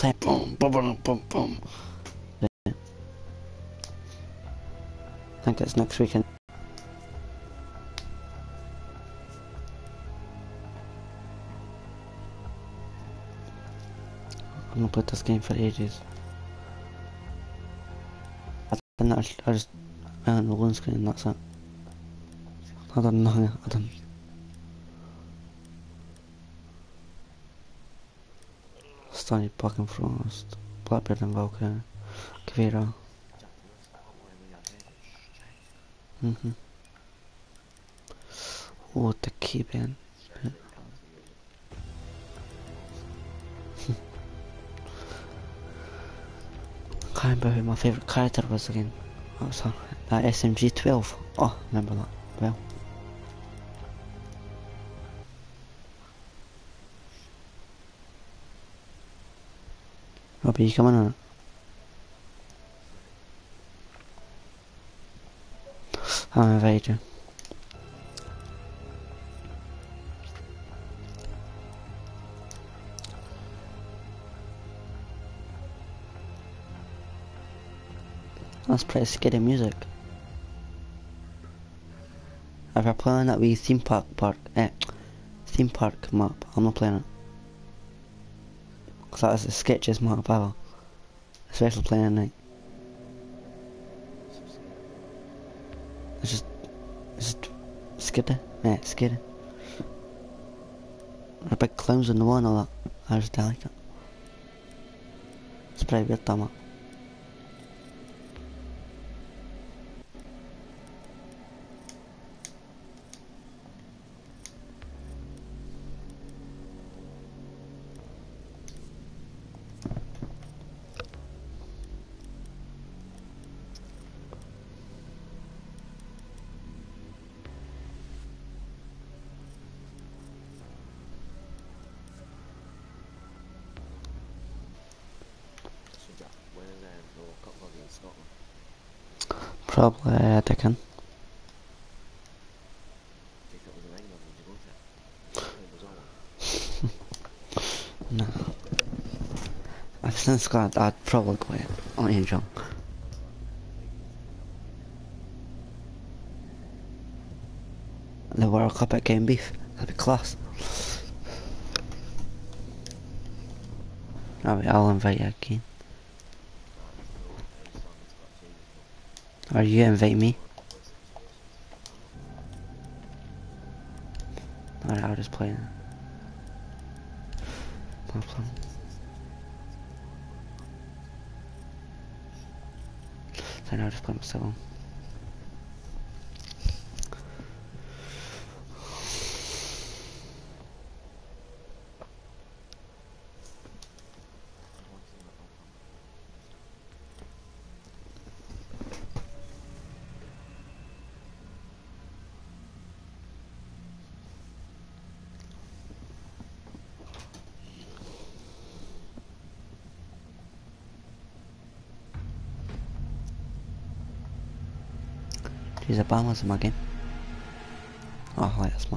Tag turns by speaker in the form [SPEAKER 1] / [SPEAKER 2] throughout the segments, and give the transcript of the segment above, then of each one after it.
[SPEAKER 1] playing boom, boom, boom, boom, boom. Yeah. I think it's next weekend. I'm gonna play this game for ages. I think I just, I just went on the loan screen and that's it. I done nothing, I done Stony Pucking Frost, Blackbeard and Valkyrie, Caveira. Mm-hmm. Oh, the keypad. can't remember who my favourite character was again. Was uh, that SMG 12. Oh, remember that. Well. Robbie, coming on? I'll invite you. Let's play scary music. If I play on that wee theme park park, eh, theme park map, I'm not playing it. Cause that is the sketchiest map ever. Especially playing at night. It's just, it's just scary, eh, scary. The big clowns in the wall and all that. I just like it. It's pretty weird map. Probably uh, Dickon. No. I've since got I'd probably go it on Angel. The World Cup at Game Beef. That'd be class. Alright, I'll invite you again. Or you invite me. Alright, I'll just play. No problem. Then I'll just play myself. Bombers in my game. Oh, I like this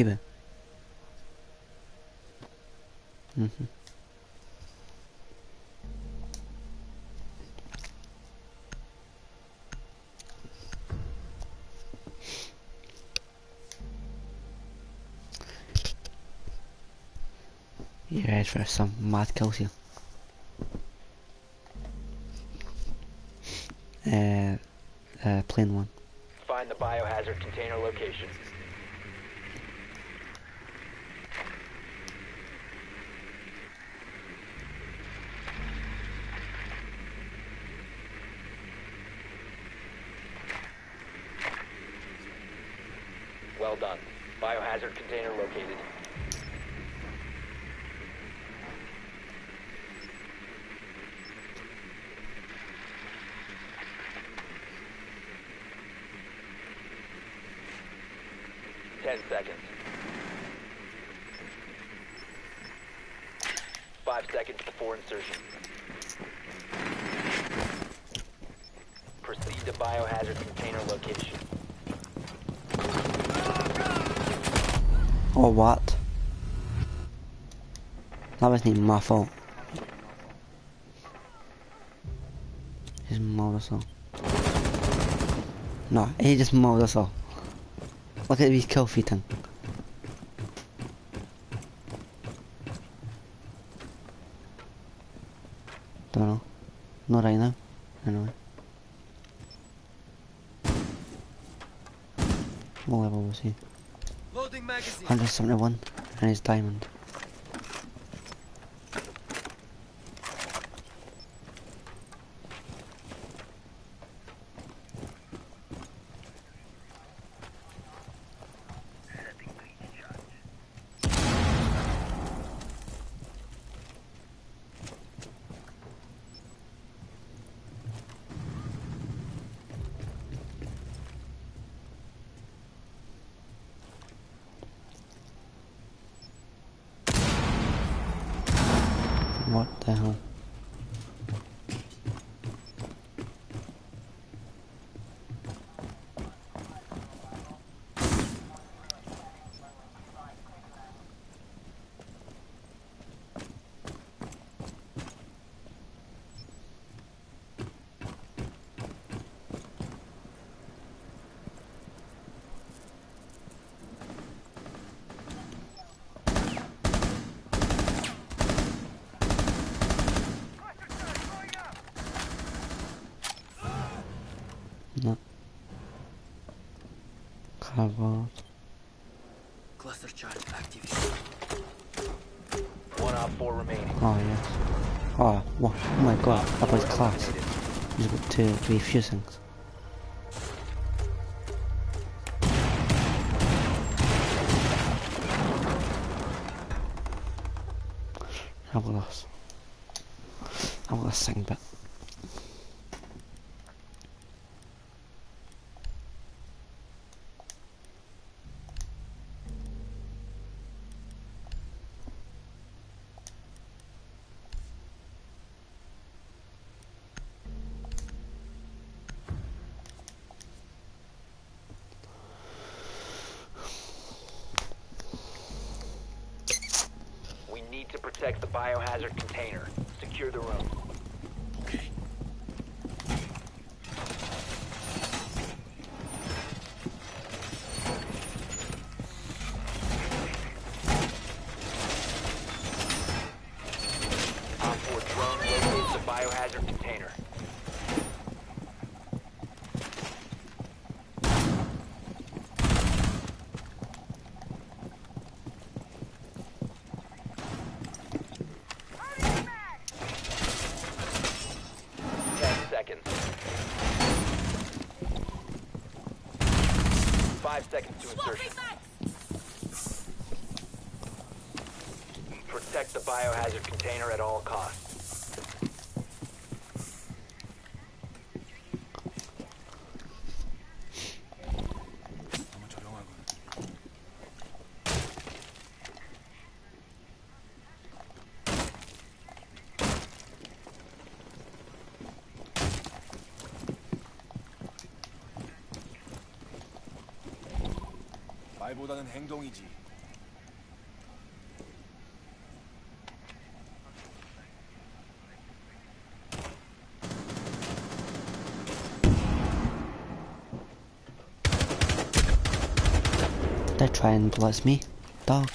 [SPEAKER 1] Keep it. Mm-hmm. You ready for some mad kills here? Uh, uh, plain one.
[SPEAKER 2] Find the biohazard container location. Well done. Biohazard container located. 10 seconds. 5 seconds before insertion. Proceed to biohazard container location.
[SPEAKER 1] Or what? That wasn't even my fault. He's mowed us all. No, he just mowed us all. Look at these kill feeding. Don't know. Not right now. Anyway. What level was he?
[SPEAKER 3] Loading magazine.
[SPEAKER 1] 171 and he's diamond. What the hell? No. Covered.
[SPEAKER 3] Cluster charge activated.
[SPEAKER 2] One op 4 remaining.
[SPEAKER 1] Oh yes. Oh, what? oh my god, that was class. He's got two, three fusings. Have a loss. Have a loss.
[SPEAKER 2] We need to protect the biohazard container. Secure the room.
[SPEAKER 3] Okay.
[SPEAKER 2] Op 4 drone locates the biohazard container.
[SPEAKER 3] 말보다는 행동이지.
[SPEAKER 1] They try and blitz me. Dog.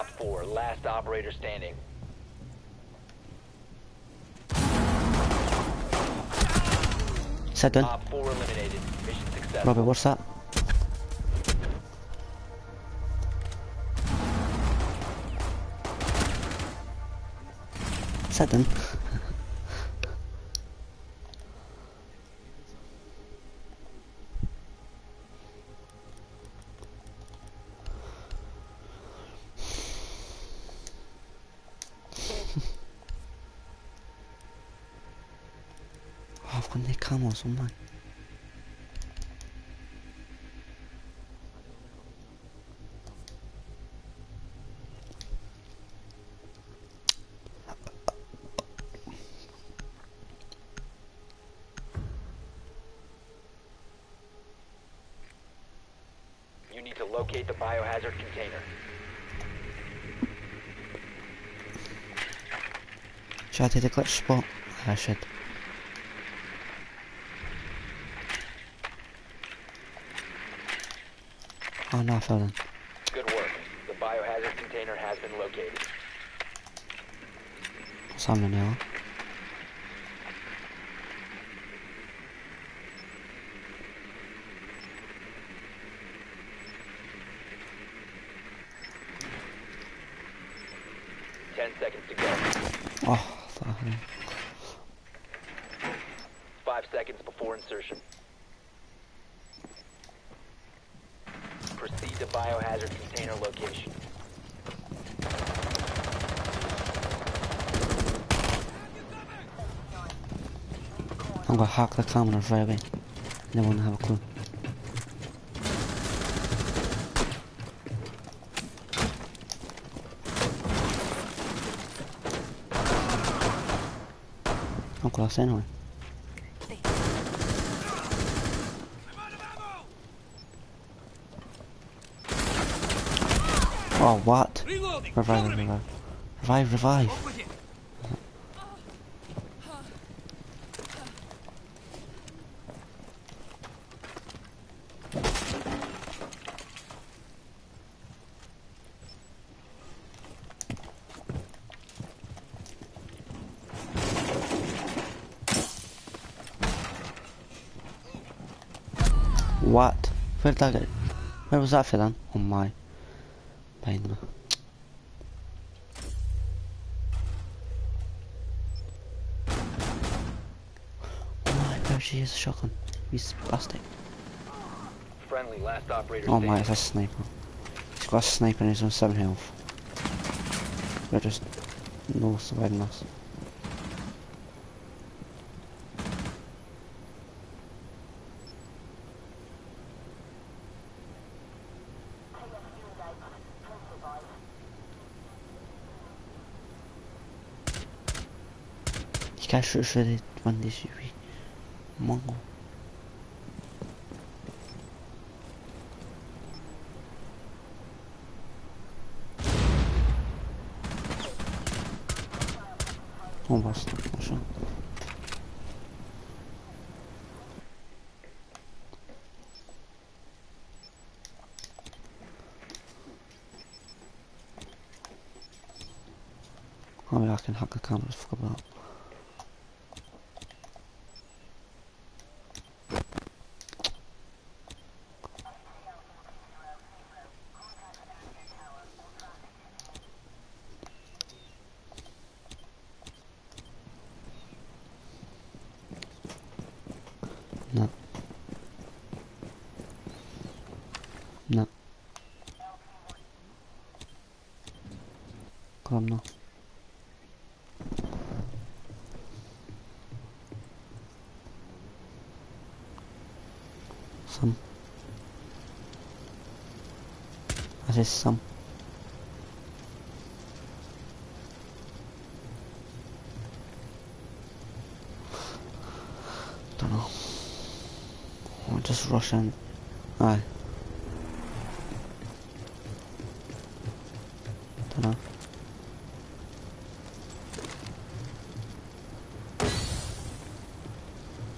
[SPEAKER 2] Op 4, last operator standing.
[SPEAKER 1] Second.
[SPEAKER 2] Op 4 eliminated. Mission successful.
[SPEAKER 1] Robert, what's that? Second. Got on mine.
[SPEAKER 2] You need to locate the biohazard container.
[SPEAKER 1] Should I take the glitch spot? I should. Oh no, I fell in.
[SPEAKER 2] Good work. The biohazard container has been located.
[SPEAKER 1] What's happening
[SPEAKER 2] To biohazard container location.
[SPEAKER 1] I'm gonna hack the camera right away. They won't have a clue. I'm close anyway. Oh, what?
[SPEAKER 4] Reloading.
[SPEAKER 1] Revive, revive. Revive, revive. What? Where did that get? Where was that for then? Oh my. Pain Oh my god, she is a shotgun. You spastic.
[SPEAKER 2] Friendly, last operator
[SPEAKER 1] Oh my, it's a sniper. He's got a sniper and he's on 7 health. They're just no surviving us. You guys should should have run this UV. Mongol. Almost. not sure. Oh yeah, I can hack the cameras, forgot about that. No. No. No. Some. I said some. Don't know. Or just rush in. Aye. Don't know.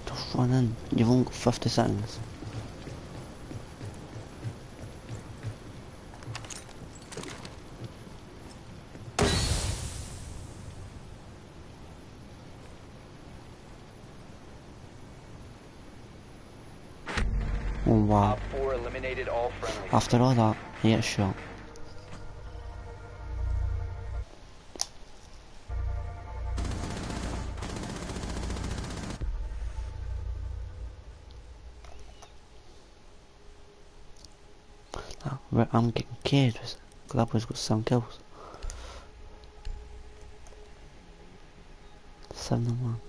[SPEAKER 1] Just run in. You've only 50 seconds. Oh wow.
[SPEAKER 2] 4 eliminated all.
[SPEAKER 1] After all that, he gets shot. I'm getting killed. Galapagos got some kills. Seven and one.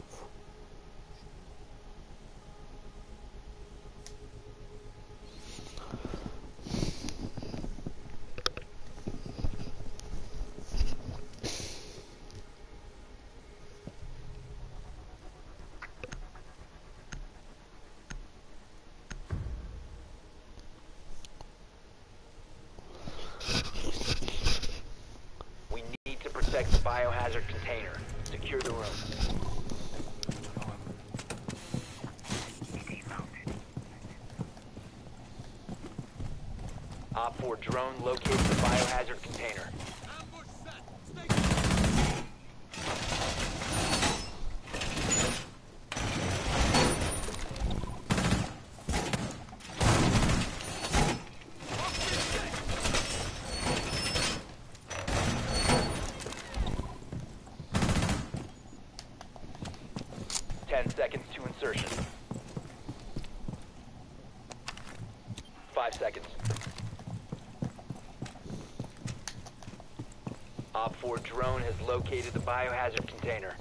[SPEAKER 2] We need to protect the biohazard container. Secure the room. Op 4 drone located the biohazard container. Ten seconds to insertion. Five seconds. Op 4 drone has located the biohazard container.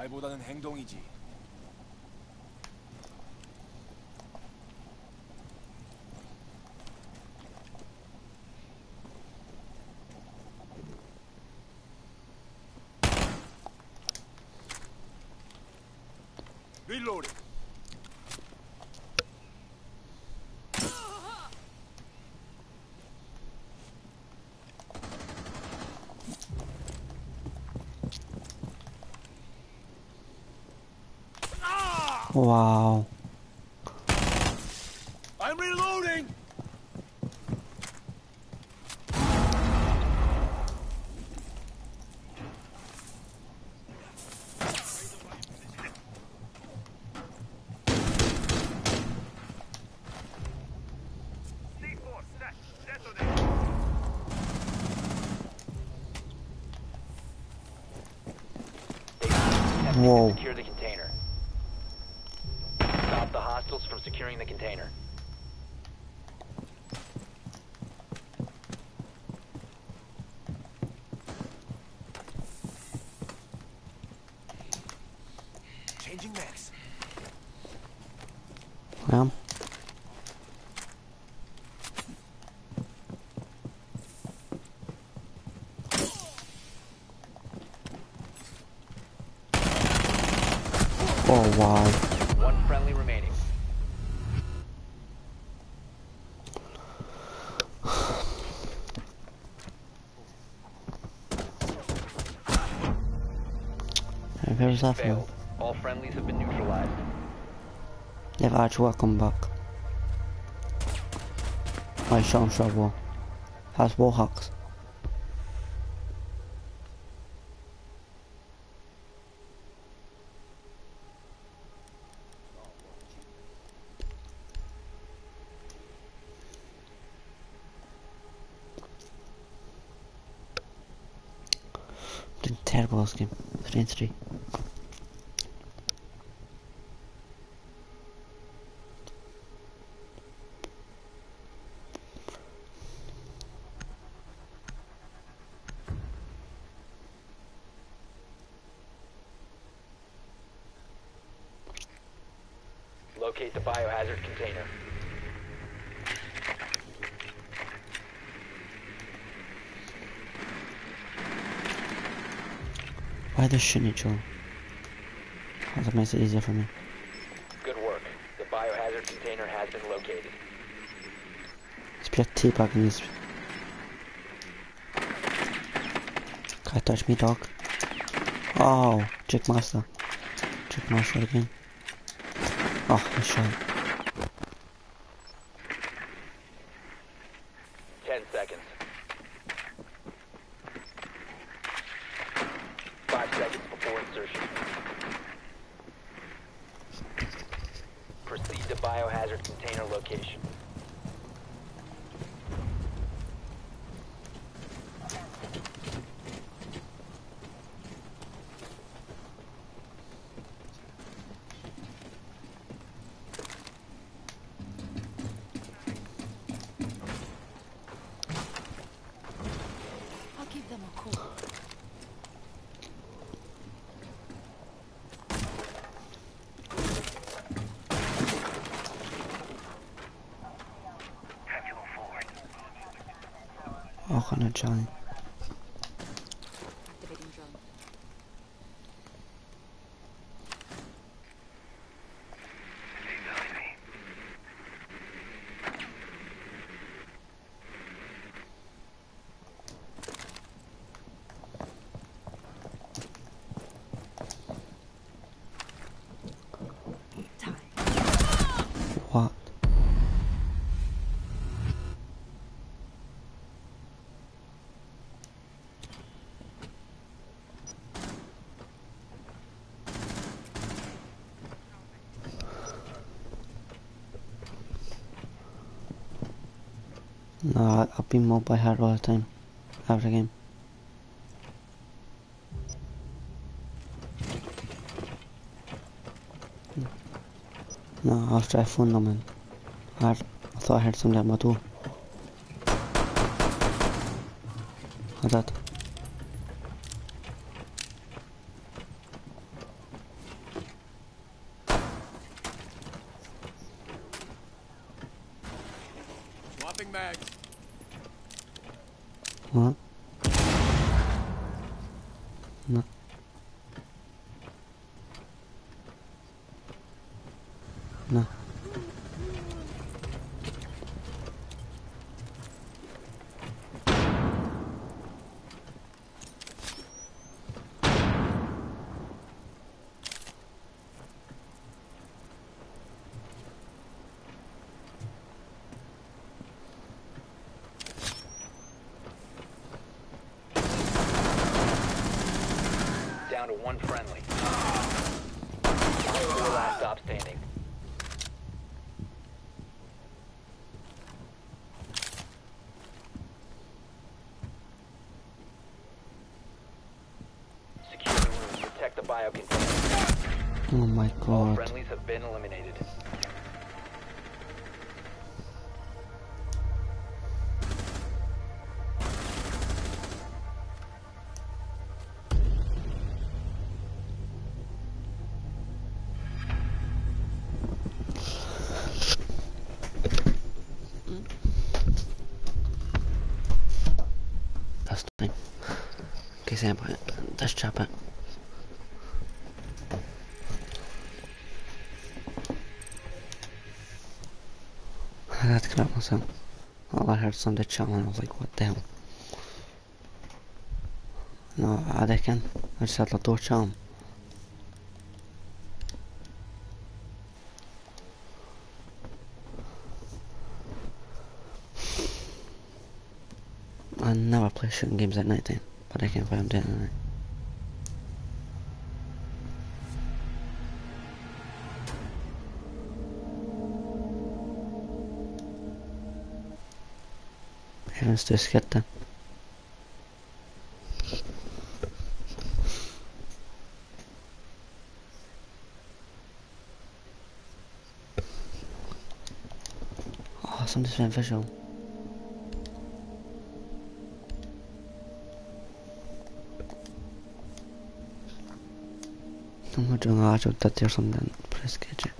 [SPEAKER 3] 말보다는 행동이지. Reloading.
[SPEAKER 1] Wow.
[SPEAKER 3] I'm reloading.
[SPEAKER 2] Attempting
[SPEAKER 1] Whoa.
[SPEAKER 2] to secure the container. Stop the hostiles from securing the container.
[SPEAKER 3] Changing max.
[SPEAKER 1] Well. Oh wow.
[SPEAKER 2] One friendly remaining.
[SPEAKER 1] Where's that.
[SPEAKER 2] All friendlies have been neutralized.
[SPEAKER 1] Levarage, welcome back. I shot him trouble. Has Warhawks. Terrible game, 3 and
[SPEAKER 2] 3. The
[SPEAKER 1] shouldn't? That makes it easier for me.
[SPEAKER 2] Good work. The biohazard container has been located.
[SPEAKER 1] It's pure teabagging these. Can't touch me, dog. Oh, Trick Master. Trick Master again. Oh, I shot. Och, on a giant. I've been mobbed by her all the time. Every game. No, after I phoned them and I, thought I heard something at my door. I did.
[SPEAKER 3] Swapping mags.
[SPEAKER 1] What? No. No.
[SPEAKER 2] Down to one friendly. Four last stop standing. Secure the room. Protect the bio container.
[SPEAKER 1] Oh my
[SPEAKER 2] All
[SPEAKER 1] god.
[SPEAKER 2] friendlies have been eliminated.
[SPEAKER 1] Okay, Sam, let's chop it. I had to crap myself. All I heard somebody chatting and I was like, what the hell? No, had the door chatting. I never play shooting games at night time, but I can't find it night. Everyone's too scared then. Oh, something's been 정하셨다 되었습니다. 프레스케즈.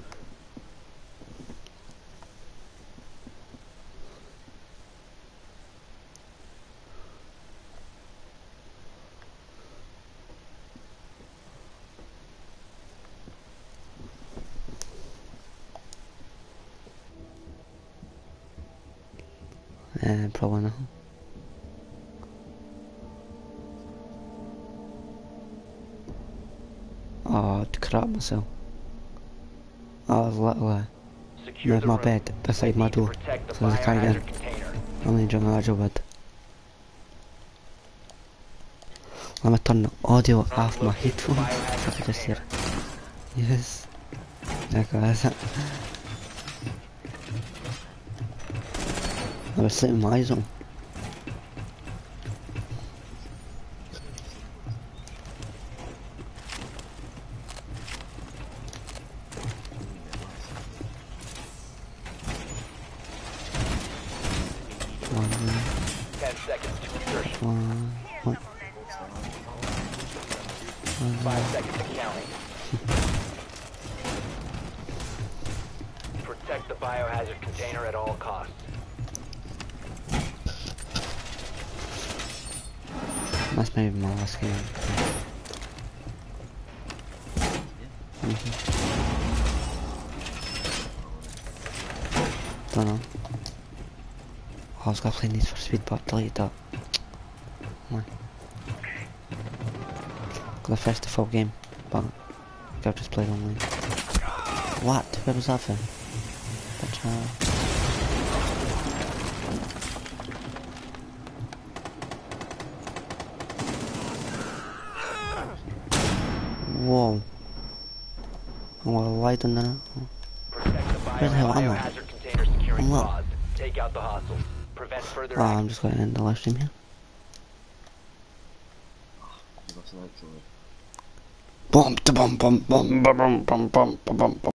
[SPEAKER 1] To crap myself. I was literally
[SPEAKER 2] Secure the
[SPEAKER 1] my bed beside my door, so they can't get in.
[SPEAKER 2] biohazard container.
[SPEAKER 1] only doing a larger bed. Let me turn the audio off my
[SPEAKER 2] Locate the
[SPEAKER 1] headphone.
[SPEAKER 2] biohazard
[SPEAKER 1] I just hear. Yes. There goes it. I was sitting my eyes on. Maybe my last game. Mhm. Don't know. I was gonna play Need for Speed, but delete that. Finished the full game, but I've just played online. What? Where was that from? Whoa. Oh, well, light on that. Where the hell am I?
[SPEAKER 2] biohazard container securing
[SPEAKER 1] I'm up.
[SPEAKER 2] Take out the hostiles. Prevent further
[SPEAKER 1] Oh. I'm just gonna end the live stream here.
[SPEAKER 5] You got an outro.
[SPEAKER 1] Bum, da bum, bum, bum, bum, bum, bum, bum, bum, bum.